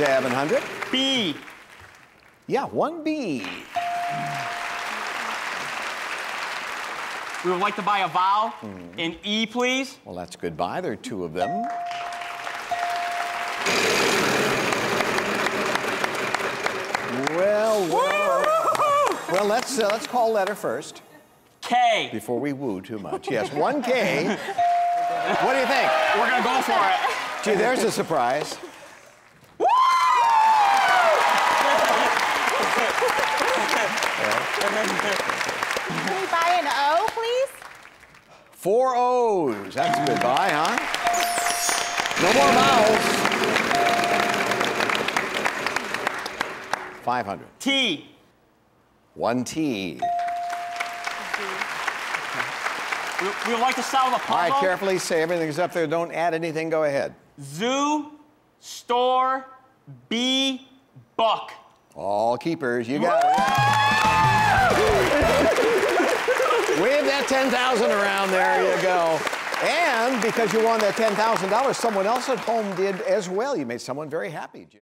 700. B. Yeah, 1B. We would like to buy a vowel in E, please. Well, that's goodbye. There are two of them. Well, well, well let's, uh, let's call letter first K. before we woo too much. Yes, 1K. What do you think? We're gonna go for it. Gee, there's a surprise. Can we buy an O, please? Four O's. That's goodbye, huh? No more vowels. 500. T. One T. We, would like to sell the All right, carefully say everything's up there. Don't add anything. Go ahead. Zoo, store, bee, book. All keepers. You got it. Wave that 10,000 around. There you go. And because you won that $10,000, someone else at home did as well. You made someone very happy. Jim.